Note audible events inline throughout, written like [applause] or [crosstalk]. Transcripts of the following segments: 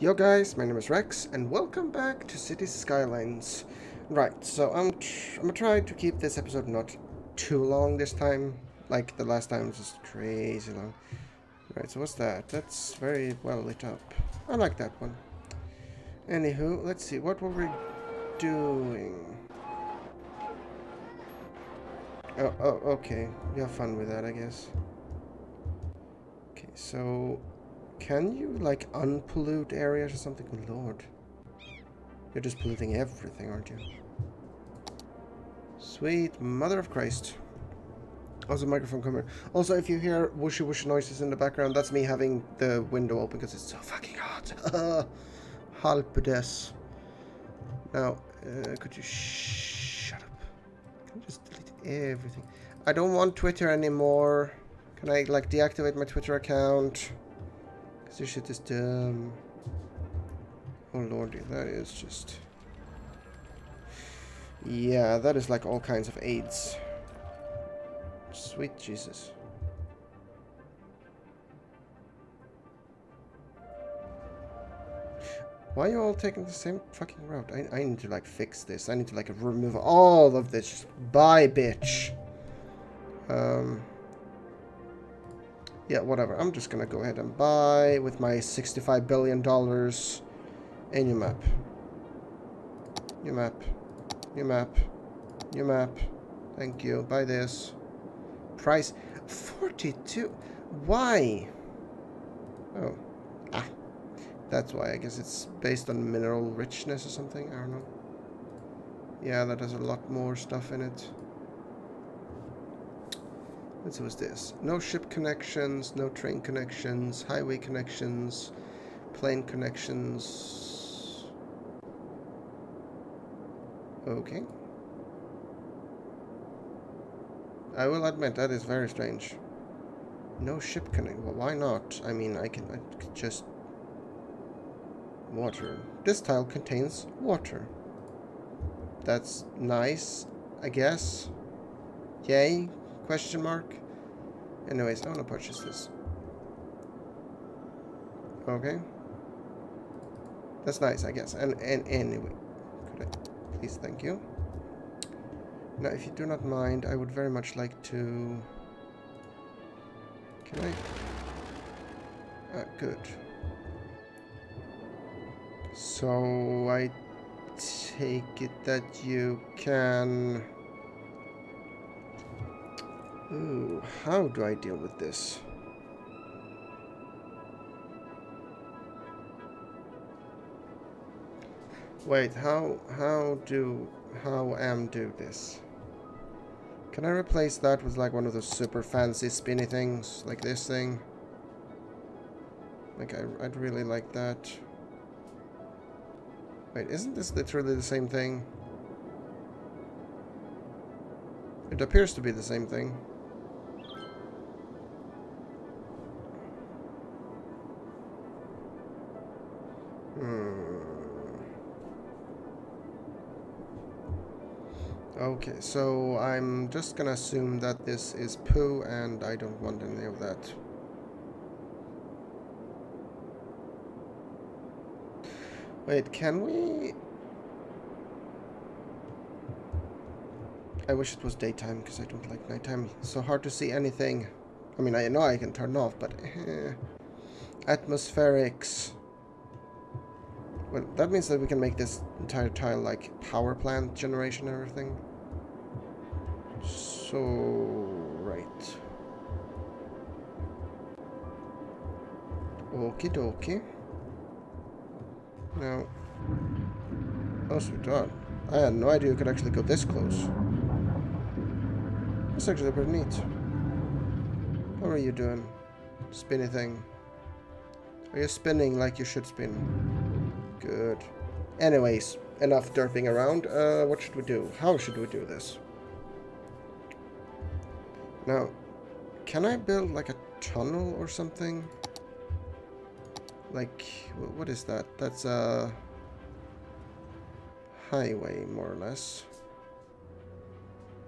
Yo guys, my name is Rex, and welcome back to Cities Skylines. Right, so I'm, I'm gonna try to keep this episode not too long this time. Like the last time was just crazy long. Right, so what's that? That's very well lit up. I like that one. Anywho, let's see, what were we doing? Oh, oh, okay. You have fun with that, I guess. Okay, so can you, like, unpollute areas or something? Good lord. You're just polluting everything, aren't you? Sweet mother of Christ. Also, microphone cover. Also, if you hear whooshy whooshy noises in the background, that's me having the window open because it's so fucking hot. [laughs] Halpedes. Now, uh, could you shut up? Can you just delete everything? I don't want Twitter anymore. Can I, like, deactivate my Twitter account? This shit is dumb. Oh lordy, that is just... Yeah, that is like all kinds of AIDS. Sweet Jesus. Why are you all taking the same fucking route? I, I need to like fix this. I need to like remove all of this. Bye, bitch. Um... Yeah, whatever. I'm just gonna go ahead and buy with my $65 billion a new map. New map. New map. New map. Thank you. Buy this. Price 42. Why? Oh. Ah. That's why. I guess it's based on mineral richness or something. I don't know. Yeah, that has a lot more stuff in it. What's this. No ship connections, no train connections, highway connections, plane connections. Okay. I will admit that is very strange. No ship connect. Well, why not? I mean, I can, I could just water. This tile contains water. That's nice, I guess. Yay, Question mark? Anyways, I want to purchase this. Okay. That's nice, I guess. And, and anyway. Could I, please, thank you. Now, if you do not mind, I would very much like to... Can I... Uh, good. So, I take it that you can... Ooh, how do I deal with this? Wait, how how do how am do this? Can I replace that with like one of those super fancy spinny things, like this thing? Like I, I'd really like that. Wait, isn't this literally the same thing? It appears to be the same thing. Okay, so I'm just gonna assume that this is poo and I don't want any of that. Wait, can we... I wish it was daytime because I don't like nighttime. It's so hard to see anything. I mean, I know I can turn off, but... Eh. Atmospherics. Well, that means that we can make this entire tile like power plant generation and everything. So, right. Okie dokie. Now, oh sweet god. I had no idea you could actually go this close. That's actually pretty neat. What are you doing? Spinny thing. Are you spinning like you should spin? Good. Anyways, enough derping around. Uh, what should we do? How should we do this? Now, can I build like a tunnel or something? Like, what is that? That's a highway, more or less.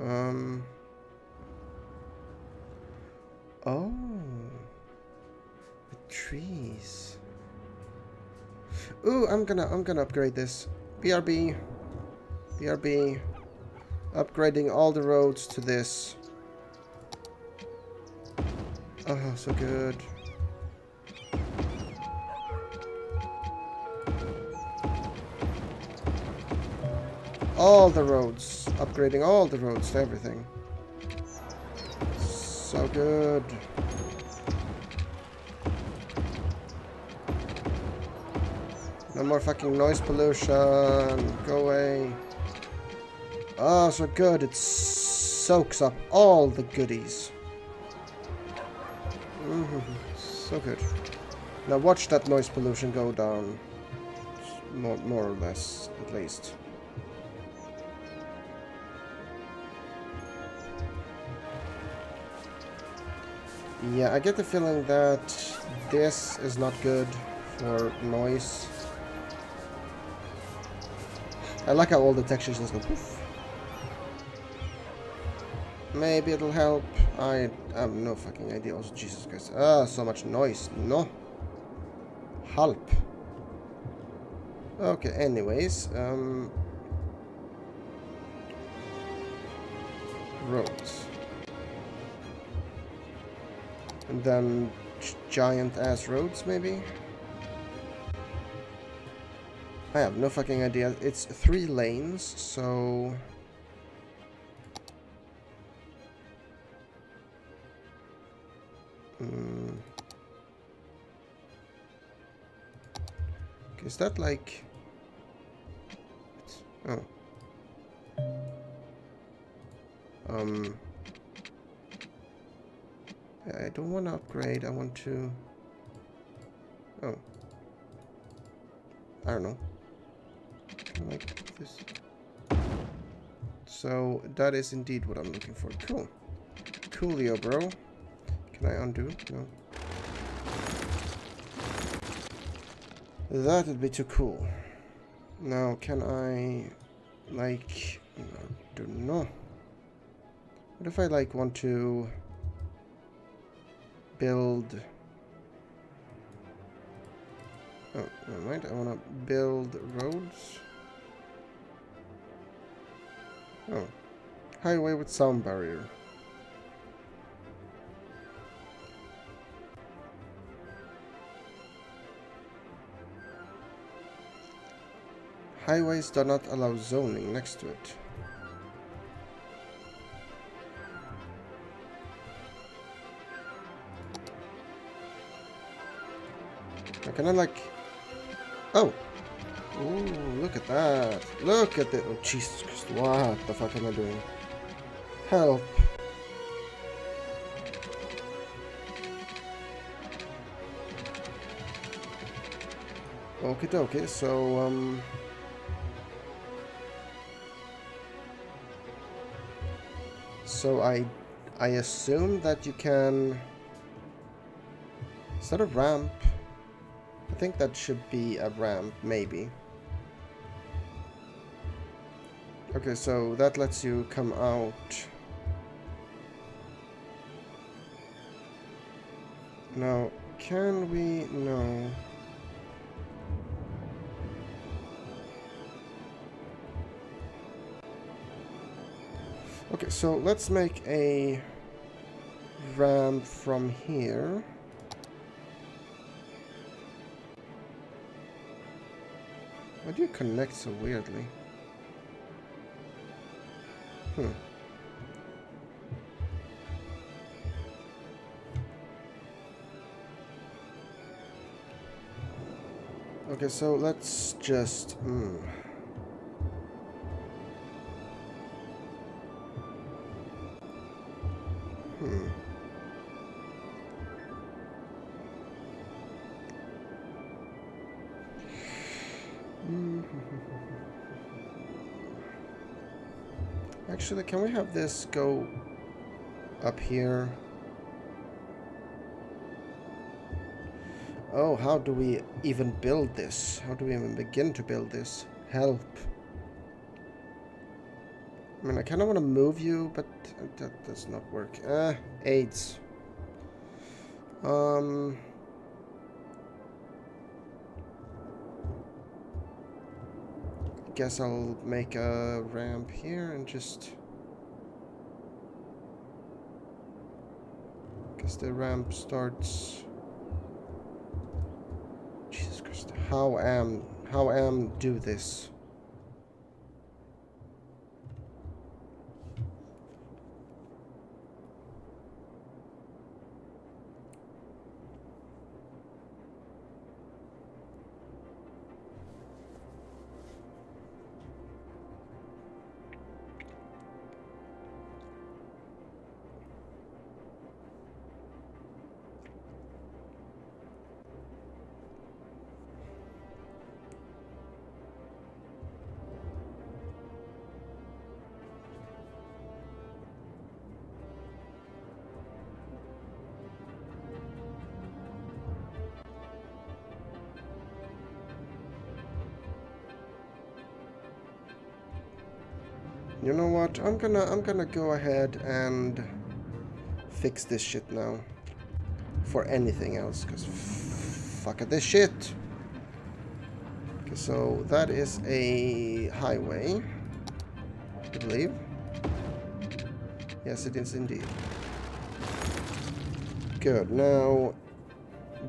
Um. Oh. The trees. Ooh, I'm gonna I'm gonna upgrade this. BRB. BRB. Upgrading all the roads to this. Oh, so good. All the roads. Upgrading all the roads to everything. So good. More fucking noise pollution. Go away. Oh, so good. It soaks up all the goodies. Mm -hmm. So good. Now watch that noise pollution go down. More, more or less, at least. Yeah, I get the feeling that this is not good for noise. I like how all the textures just go poof. Maybe it'll help. I have no fucking idea. Also, Jesus Christ. Ah, so much noise. No. Help. Okay, anyways. Um, roads. And then giant ass roads, maybe? I have no fucking idea. It's three lanes, so... Mm. Is that like... Oh. Um... I don't want to upgrade, I want to... Oh. I don't know this. So that is indeed what I'm looking for. Cool. Coolio, bro. Can I undo? No. That would be too cool. Now, can I, like, I don't know. What if I, like, want to build... Oh, never mind. I want to build roads. Oh. Highway with sound barrier. Highways do not allow zoning next to it. Can I like... Oh! Ooh, look at that. Look at it. Oh, Jesus Christ. What the fuck am I doing? Help. Okay, okay. So, um... So I, I assume that you can... Is that a ramp? I think that should be a ramp, maybe. Okay, so that lets you come out. Now, can we... No. Okay, so let's make a ramp from here. Why do you connect so weirdly? Hmm. Okay, so let's just... Hmm. Actually, can we have this go up here? Oh, how do we even build this? How do we even begin to build this? Help. I mean, I kind of want to move you, but that does not work. Ah, AIDS. Um... guess I'll make a ramp here and just... Because the ramp starts... Jesus Christ, how am... How am do this? You know what? I'm gonna I'm gonna go ahead and fix this shit now. For anything else, because fuck at this shit. Okay, so that is a highway. I believe. Yes, it is indeed. Good. Now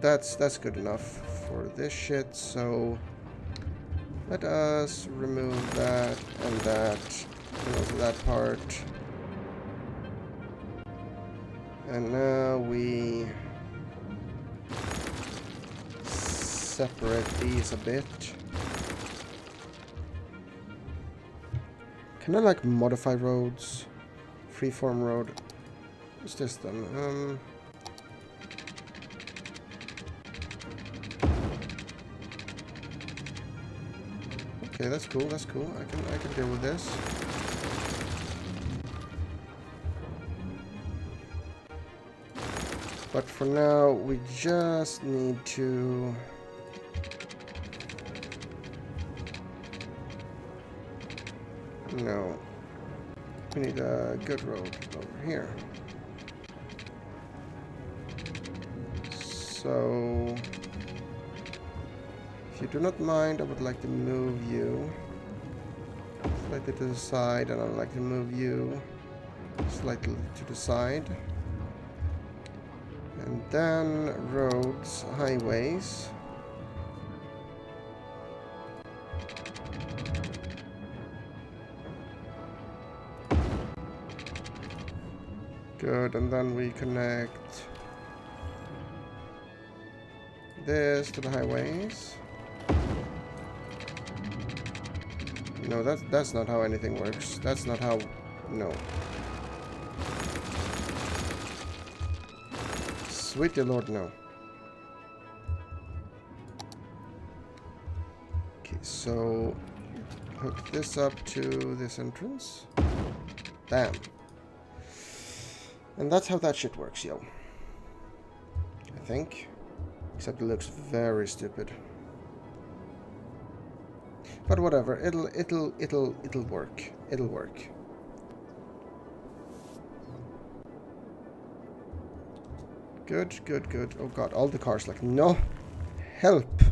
that's that's good enough for this shit, so let us remove that and that that part. And now we separate these a bit. Can I like modify roads? Freeform road. Then? Um Okay, that's cool, that's cool. I can I can deal with this. But for now, we just need to... No. We need a good road over here. So... If you do not mind, I would like to move you slightly to the side, and I'd like to move you slightly to the side. And then roads, highways. Good, and then we connect this to the highways. No, that's that's not how anything works. That's not how... No. Sweet dear lord, no. Okay, so... Hook this up to this entrance. Bam. And that's how that shit works, yo. I think. Except it looks very stupid. But whatever, it'll it'll it'll it'll work. It'll work. Good, good, good. Oh god, all the cars like no help.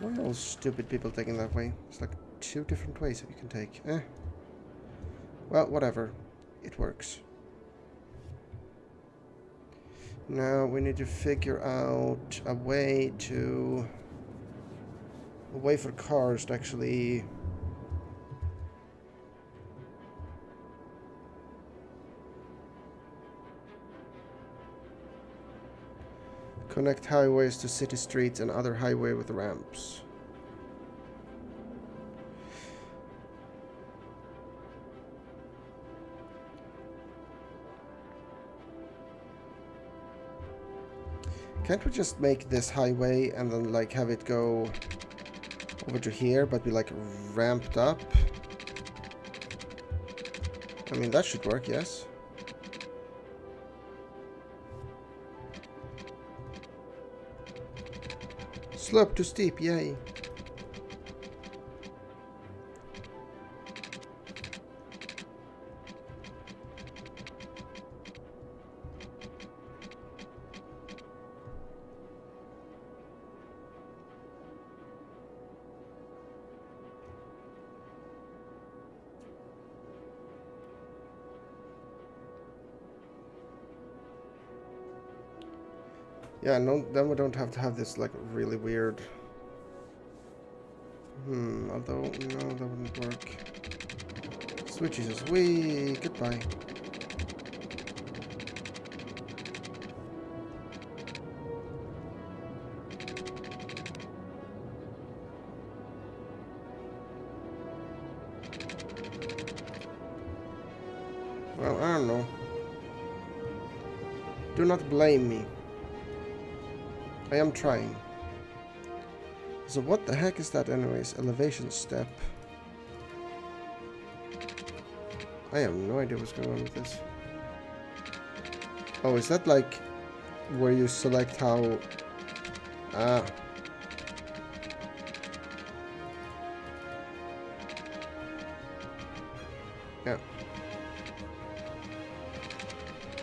Why are all stupid people taking that way? It's like two different ways that you can take. Eh. Well, whatever it works. Now we need to figure out a way to... a way for cars to actually... Connect highways to city streets and other highway with ramps. Can't we just make this highway and then like have it go over to here but be like ramped up? I mean that should work, yes. Slope too steep, yay. Yeah, no, then we don't have to have this like really weird. Hmm, although, no, that wouldn't work. Switches is we goodbye. Well, I don't know. Do not blame me. I am trying. So what the heck is that anyways? Elevation step. I have no idea what's going on with this. Oh, is that like where you select how... Ah. Yeah.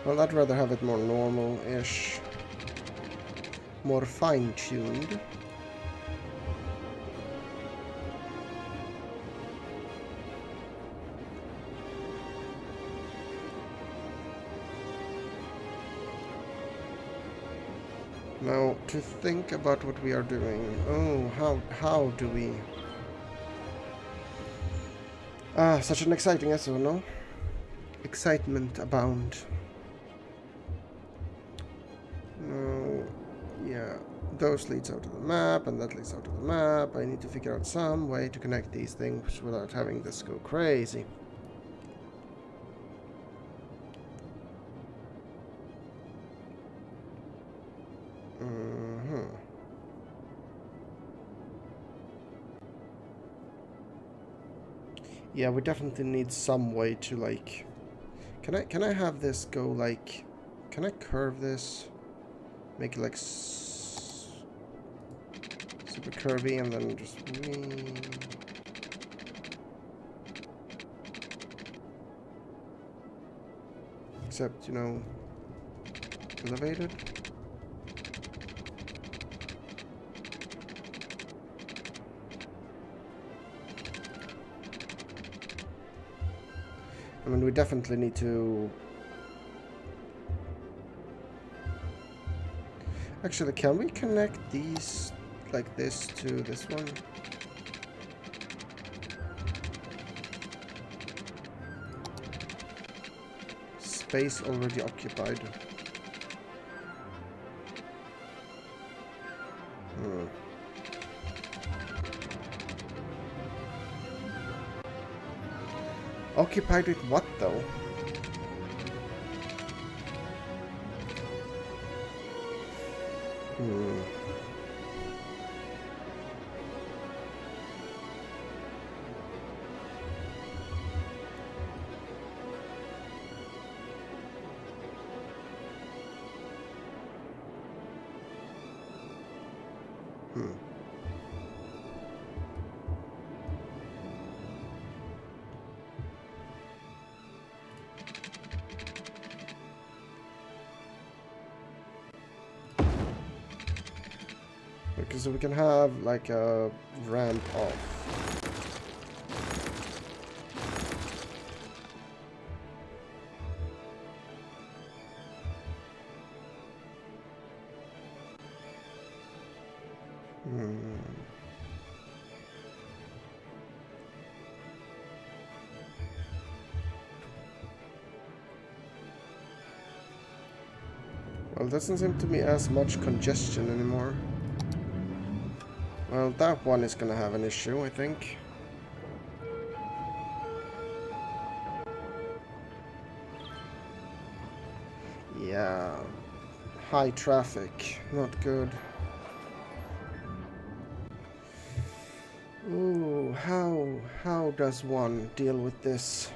Well, I'd rather have it more normal-ish. More fine-tuned. Now, to think about what we are doing. Oh, how, how do we... Ah, such an exciting episode, no? Excitement abound. Those leads out to the map, and that leads out to the map. I need to figure out some way to connect these things without having this go crazy. Mhm. Yeah, we definitely need some way to like. Can I can I have this go like? Can I curve this? Make it like super curvy and then just. wee- Except you know, elevated. I mean, we definitely need to... Actually, can we connect these like this to this one? Space already occupied. Hmm. Occupied with what though? Because we can have like a ramp off. Hmm. Well, doesn't seem to be as much congestion anymore. Well, that one is gonna have an issue, I think. Yeah. High traffic. Not good. Ooh, how how does one deal with this?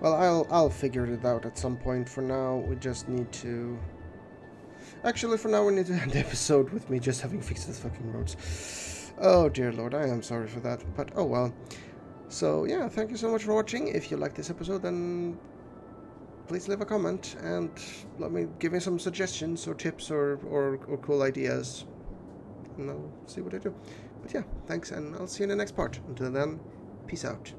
Well, I'll I'll figure it out at some point. For now, we just need to. Actually, for now, we need to [laughs] end the episode with me just having fixed the fucking roads. Oh dear lord, I am sorry for that, but oh well. So yeah, thank you so much for watching. If you like this episode, then please leave a comment and let me give me some suggestions or tips or or, or cool ideas, and I'll see what I do. but yeah, thanks, and I'll see you in the next part. Until then, peace out.